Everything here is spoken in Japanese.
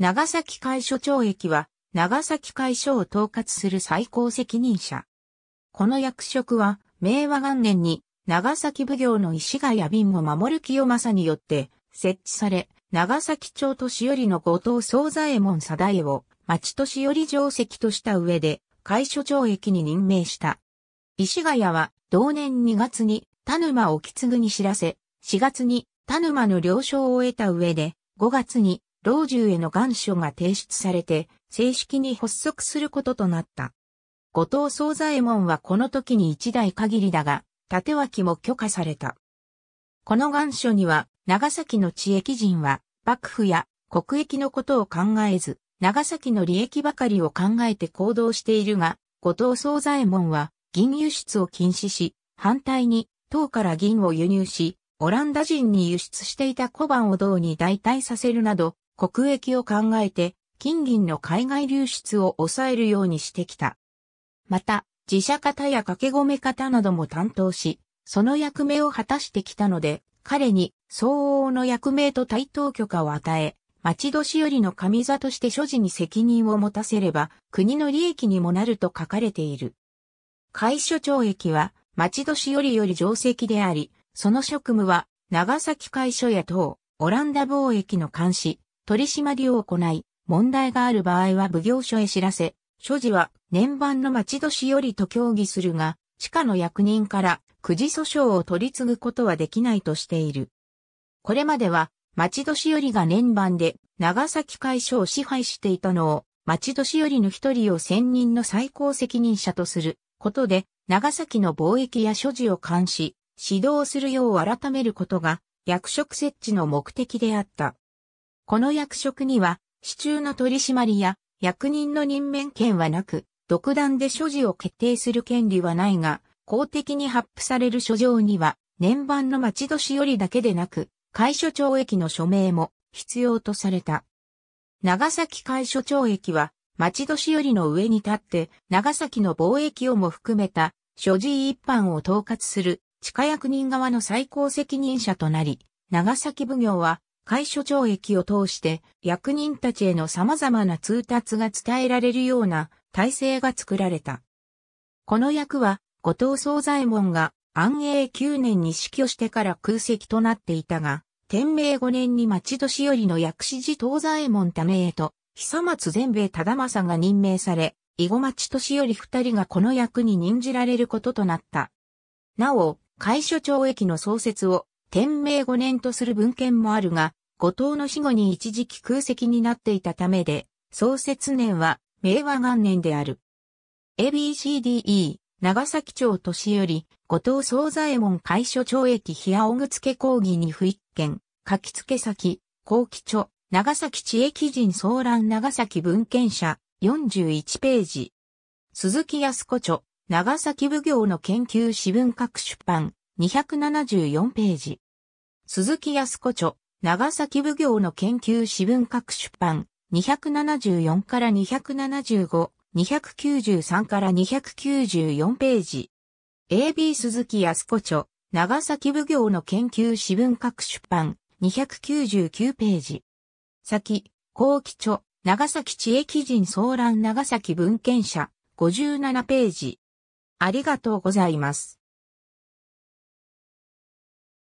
長崎海所長駅は、長崎海所を統括する最高責任者。この役職は、明和元年に、長崎奉行の石ヶ谷便を守る清正によって設置され、長崎町年寄りの後藤総左衛門貞江を町年寄り定石とした上で、海所長駅に任命した。石ヶ谷は同年2月に田沼を継ぐに知らせ、4月に田沼の了承を得た上で、5月に老中への願書が提出されて、正式に発足することとなった。後藤総左衛門はこの時に一代限りだが、縦脇も許可された。この願書には、長崎の地域人は、幕府や国益のことを考えず、長崎の利益ばかりを考えて行動しているが、後藤総左衛門は銀輸出を禁止し、反対に唐から銀を輸入し、オランダ人に輸出していた小判を銅に代替させるなど、国益を考えて、金銀の海外流出を抑えるようにしてきた。また、自社型や掛け込め方なども担当し、その役目を果たしてきたので、彼に相応の役名と対等許可を与え、町年寄りの神座として所持に責任を持たせれば、国の利益にもなると書かれている。会所長駅は、町年寄りより定石であり、その職務は、長崎会所や等、オランダ貿易の監視、取締りを行い、問題がある場合は奉行所へ知らせ、所持は年番の町年寄りと協議するが、地下の役人からくじ訴訟を取り継ぐことはできないとしている。これまでは、町年寄りが年番で長崎会所を支配していたのを、町年寄りの一人を専任の最高責任者とすることで、長崎の貿易や所持を監視、指導するよう改めることが、役職設置の目的であった。この役職には、市中の取締りや役人の任免権はなく、独断で所持を決定する権利はないが、公的に発布される書状には、年番の町年寄りだけでなく、会所長駅の署名も必要とされた。長崎会所長駅は、町年寄りの上に立って、長崎の貿易をも含めた、所持一般を統括する、地下役人側の最高責任者となり、長崎奉行は、会所長駅を通して、役人たちへの様々な通達が伝えられるような体制が作られた。この役は、後藤総左衛門が安永9年に死去してから空席となっていたが、天明5年に町年寄りの薬師寺東左衛門ためへと、久松全米忠政が任命され、囲碁町年寄り二人がこの役に任じられることとなった。なお、会所懲役の創設を天明5年とする文献もあるが、後藤の死後に一時期空席になっていたためで、創設年は明和元年である。ABCDE 長崎町年寄り、後藤総左衛門会所懲役冷青ぐ付講義に不一見、書き付け先、後期町、長崎地域人総覧長崎文献社、41ページ。鈴木康子著、長崎奉行の研究詩文各出版、274ページ。鈴木康子著、長崎奉行の研究詩文各出版、274から275、293から294ページ。AB 鈴木康子著、長崎奉行の研究詩文各出版、299ページ。先、後期著、長崎地域人総覧長崎文献社、57ページ。ありがとうございます。